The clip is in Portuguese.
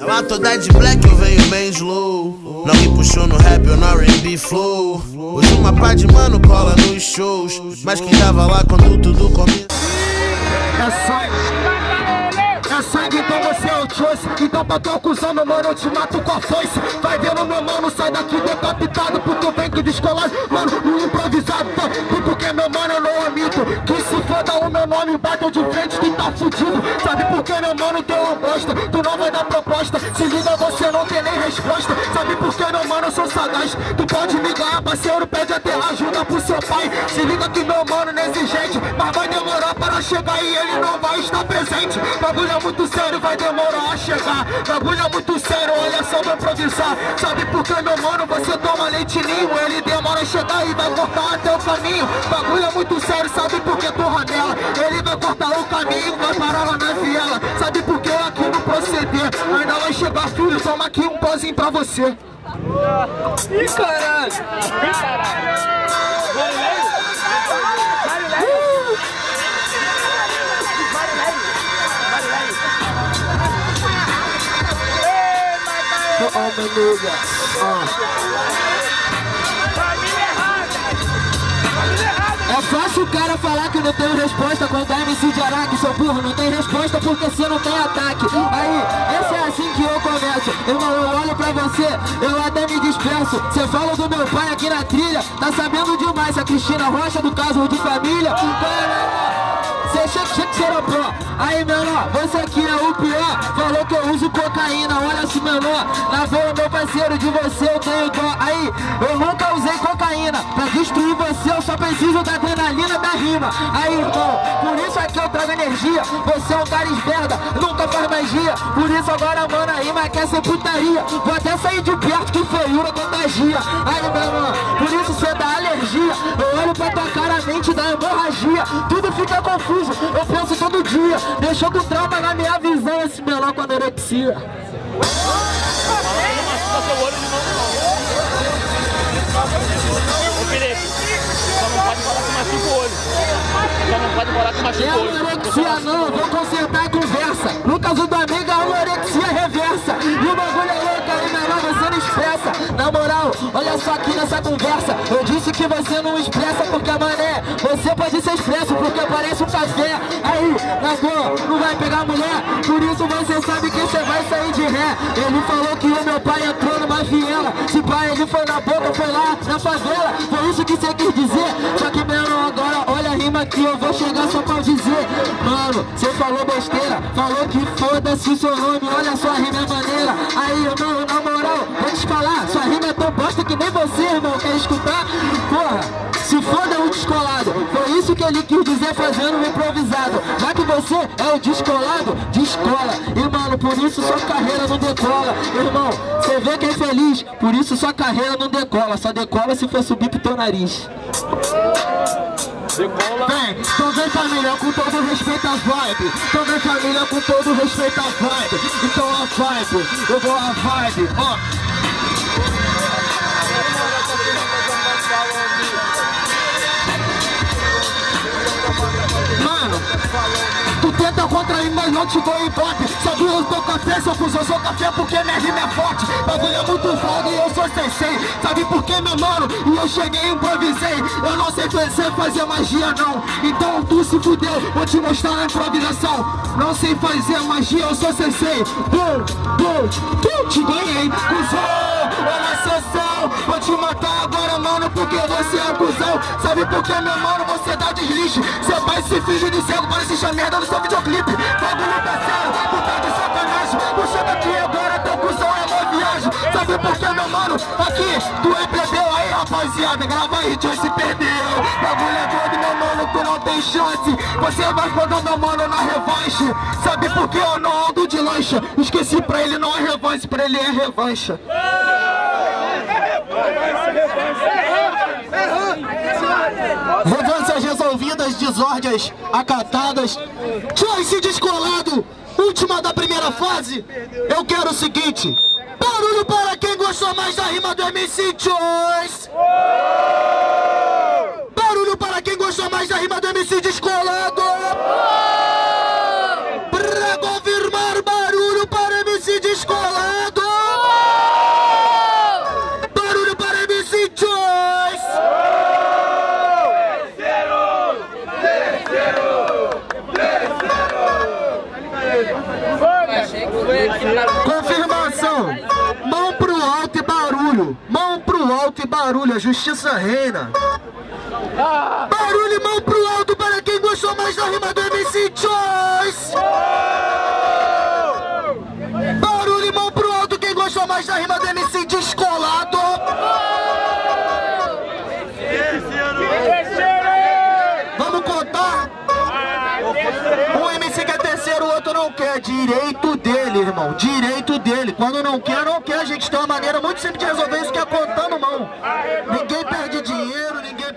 Ela toda de black, eu venho bem slow. Não me puxou no rap ou no R&B flow. Hoje uma pá de mano cola nos shows. Mas quem tava lá quando tudo começou. É sangue, é sangue, então você é o choice Então pra tua cuzão, meu mano, eu te mato com a foice Vai vendo, meu mano, sai daqui decapitado Porque eu venho que descolado, mano, no improvisado tá? Porque, meu mano, eu não omito Que se foda o meu nome, bateu de frente que tá fudido Sabe por que, meu mano, tu é um bosta mano, eu sou sagaz. Tu pode me ganhar, parceiro, pede até ajuda pro seu pai. Se liga que, meu mano, não é exigente Mas vai demorar para chegar e ele não vai estar presente. Bagulho é muito sério, vai demorar a chegar. Bagulho é muito sério, olha só, vou improvisar. Sabe por que, meu mano, você toma leitinho Ele demora a chegar e vai cortar até o caminho. Bagulho é muito sério, sabe por que tu ranela Ele vai cortar o caminho, vai parar lá na viela. Sabe por que aqui no proceder Ainda vai chegar, filho, toma aqui um pozinho pra você Ih, caralho! Ih, caralho! Oh, my nigga. É fácil o cara falar que não tem resposta quando é MC de Araque, seu burro, não tem resposta porque você não tem ataque. Aí, Irmão, eu olho pra você, eu até me disperso. Você fala do meu pai aqui na trilha, tá sabendo demais. A Cristina Rocha do caso de família. Você chega, chega pro. Aí, menor, você aqui é o pior. Falou que eu uso cocaína, olha se menor. Na boa, meu parceiro, de você eu tenho dó. Aí, eu nunca usei cocaína. Destruir você, eu só preciso da adrenalina da rima. Aí, irmão, por isso aqui eu trago energia. Você é um cara esmerda, nunca faz magia. Por isso agora, mano, a rima quer ser putaria. Vou até sair de perto que feiura contagia. Aí, meu irmão, por isso você dá alergia. Eu olho pra tua cara, a mente dá hemorragia. Tudo fica confuso, eu penso todo dia. Deixou com trauma na minha visão esse menor com anorexia. Machuca o olho. Só não pode falar que machuca É o olho. anorexia não, vou consertar a conversa. No caso do amigo, é anorexia reversa. E o bagulho é olha só aqui nessa conversa. Eu disse que você não expressa porque, mané, você pode ser expresso porque parece um café. Aí, na boa, não vai pegar mulher. Por isso você sabe que você vai sair de ré. Ele falou que o meu pai entrou numa viela. Se pai ele foi na boca, foi lá na favela. Foi isso que você quis dizer. Só que, menor, agora olha a rima que eu vou chegar só pra dizer. Mano, você falou besteira. Falou que foda-se o seu nome. Olha sua rima é maneira. Aí, irmão, na moral, vou te falar. Sua rima é tão bosta que nem você, irmão, quer escutar? Porra, se foda o descolado. Foi isso que ele quis dizer fazendo um improvisado. Já que você é o descolado, descola. E, mano, por isso sua carreira não decola. Irmão, você vê que é feliz. Por isso sua carreira não decola. Só decola se for subir pro teu nariz. Vem, então vem família com todo respeito à vibe Então vem família com todo respeito à vibe Então a vibe, eu vou a vibe, ó mim, mas não te dou ibope Sabe eu tô café, seu cuzão, sou café porque minha rima é forte. Bagulho é muito foda e eu sou sensei Sabe por que, meu mano? E eu cheguei e improvisei. Eu não sei fazer, fazer magia, não. Então tu se fudeu, vou te mostrar a improvisação. Não sei fazer magia, eu sou sensei Bum, bum, tu te ganhei. Cuzão, olha a mano, porque você é cuzão Sabe por que, meu mano, você dá deslize Seu pai se finge de cego, parece essa merda no seu videoclipe. Tá sério, tu tá de sacanagem. Tu chega aqui agora, teu cuzão é uma viagem. Sabe por que, meu mano, aqui tu é plebeu Aí, rapaziada, grava aí, Joy se perdeu Bagulho é doido, meu mano, tu não tem chance. Você vai foder, meu mano, na revanche. Sabe por que eu não ando de lancha? Esqueci, pra ele não é revanche, pra ele é revancha Revanças resolvidas, desordens acatadas. Choice descolado, última da primeira fase. Eu quero o seguinte: barulho para quem gostou mais da rima do MC Choice. Confirmação. Mão pro alto e barulho. Mão pro alto e barulho. A justiça reina. Barulho e mão pro alto para quem gostou mais da rima do MC Choice. Barulho e mão pro alto quem gostou mais da rima quer. Direito dele, irmão. Direito dele. Quando não quer, não quer. A gente tem uma maneira muito simples de resolver isso que é contando mão. Ninguém perde dinheiro, ninguém